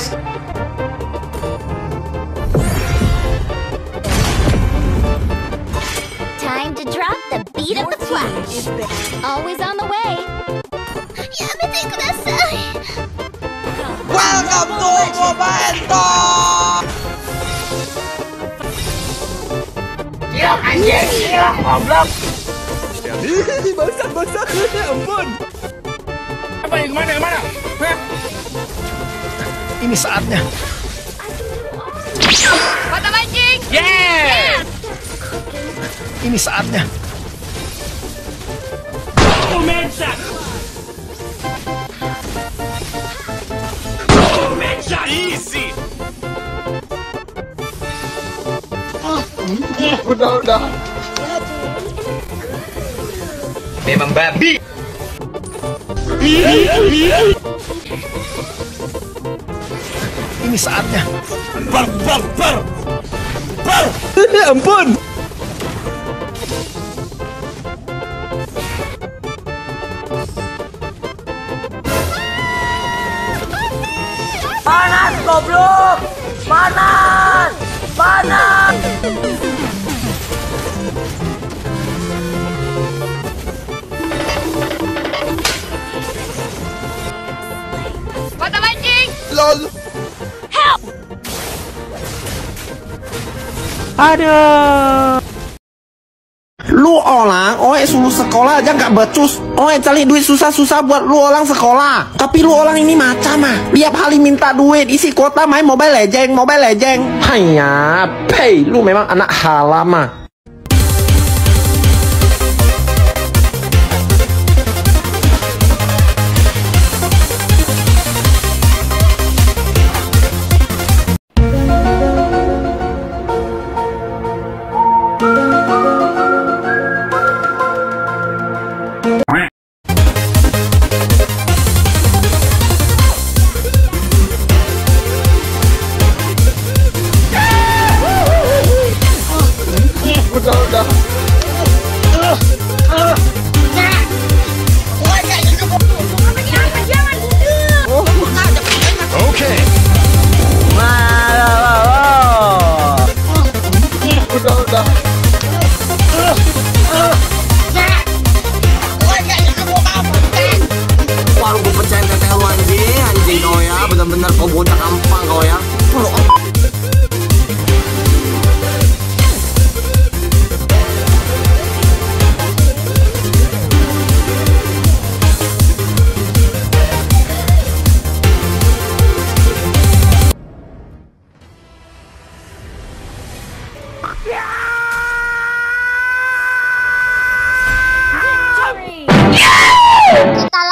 guys. Time to drop the beat of the flash. Always on the way. Yamete kudasai. Welcome to Momento! Siap anjing, siap goblok. basah, basah, ampun. Apa yang kemana kemana? Hah? Ini saatnya. Mata mancing. Yeah! Ini saatnya. Komensa. Komensa easy. Udah, udah. Memang babi. Ini saatnya. Bar bar bar. Bar. ampun. Panas goblok. Panas. Panas. Lu orang, oe suruh sekolah aja nggak becus. Oe cari duit susah-susah buat lu orang sekolah. Tapi lu orang ini macam ah. Tiap hari minta duit, isi kuota main Mobile Legend, Mobile Legend. Hanya, pay, lu memang anak haram ah.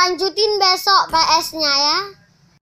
Lanjutin besok PS-nya ya.